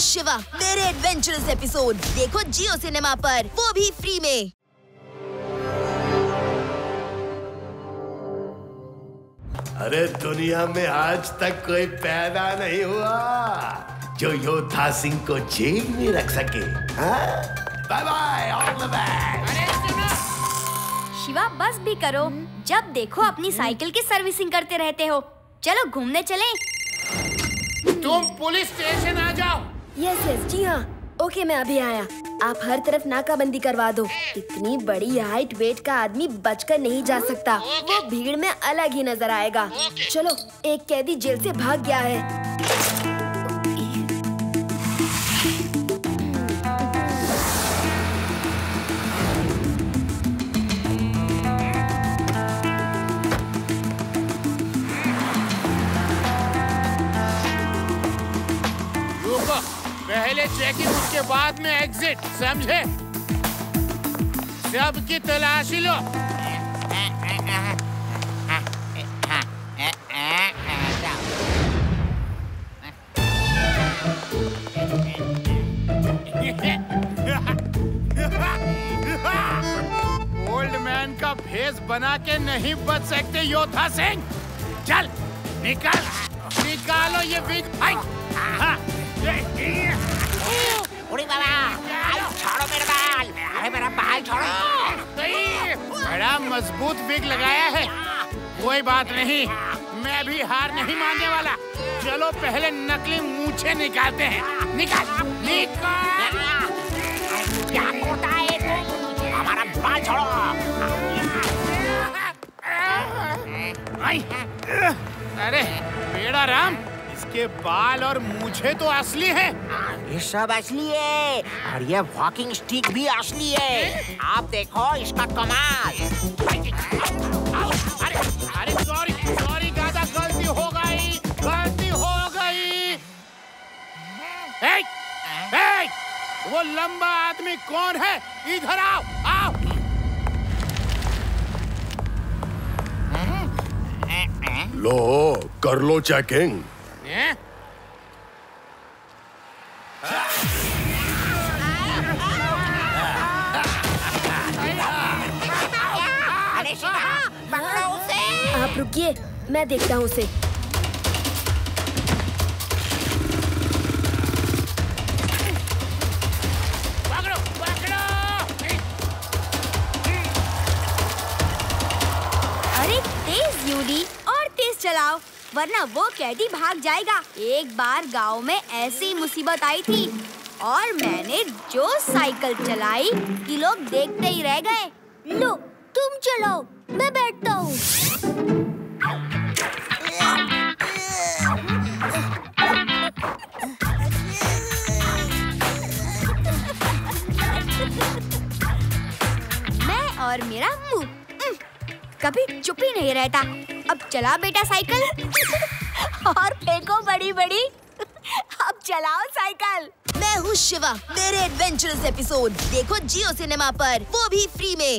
शिवा मेरे adventurous episode देखो जियो cinema पर वो भी फ्री में। अरे दुनिया में आज तक कोई पैदा नहीं हुआ जो योद्धा सिंह को जेल में रख सके bye bye all the best Shiva बस भी करो। जब देखो अपनी साइकिल की सर्विसिंग करते रहते हो। चलो घूमने चले। तुम पुलिस स्टेशन आ जाओ। यस यस जी हाँ। ओके मैं अभी आया। आप हर तरफ़ नाकाबंदी करवा दो। इतनी बड़ी हाइट वेट का आदमी बचकर नहीं जा सकता। वो भीड़ में अलग ही नज़र आएगा। चलो एक कैदी जेल से भाग गया है। पहले चेकिंग उसके बाद में एग्जिट समझे? सबकी तलाशी लो। ओल्ड मैन का फेस बना के नहीं बच सकते योद्धा सिंह। चल निकल निकालो ये हाँ, ये- उड़ी बाबा छोड़ो मेरे बाल अरे मेरा बाल छोड़ो बड़ा मज़बूत बिग लगाया है। कोई बात नहीं, मैं भी हार नहीं मानने वाला। चलो, पहले नकली मूछे निकालते हैं। निकाल निकाल। क्या करता है हमारा बाल छोड़ो अरे, बेड़ा राम। इसके बाल और मूछे तो असली है। ये सब असली है और ये वॉकिंग स्टिक भी असली है। आप देखो इसका कमाल। अरे अरे सॉरी सॉरी दादा गलती हो गई गलती हो गई। ए, ए, वो लंबा आदमी कौन है? इधर आओ आओ। लो कर लो चेकिंग अरे पकड़ो उसे आप रुकिए मैं देखता हूँ उसे। तेज और तेज चलाओ। वरना वो कैदी भाग जाएगा। एक बार गाँव में ऐसी मुसीबत आई थी और मैंने जो साइकिल चलाई कि लोग देखते ही रह गए। लो, तुम चलाओ मैं बैठता हूँ। मैं और मेरा मुँह। कभी चुप ही नहीं रहता। अब चला बेटा साइकिल। और फेंको बड़ी बड़ी अब चलाओ साइकिल। मैं हूँ शिवा, मेरे एडवेंचरस एपिसोड देखो जियो सिनेमा पर, वो भी फ्री में।